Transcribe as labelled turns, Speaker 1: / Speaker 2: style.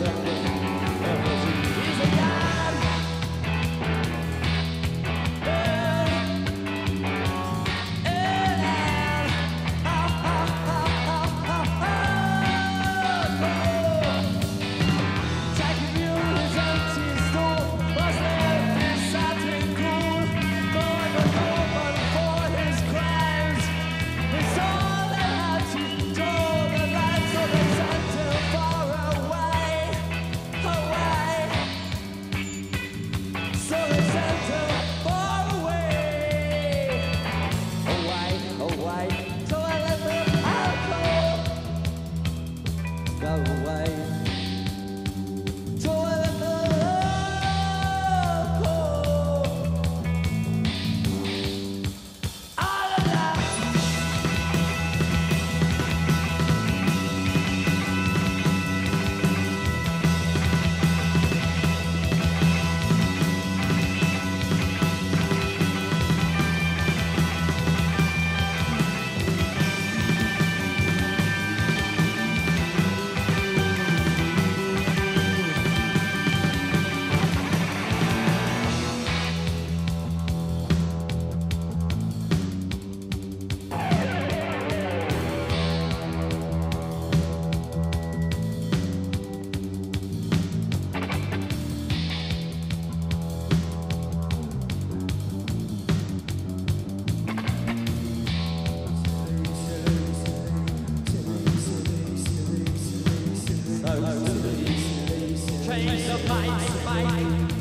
Speaker 1: Thank you. face of my, my.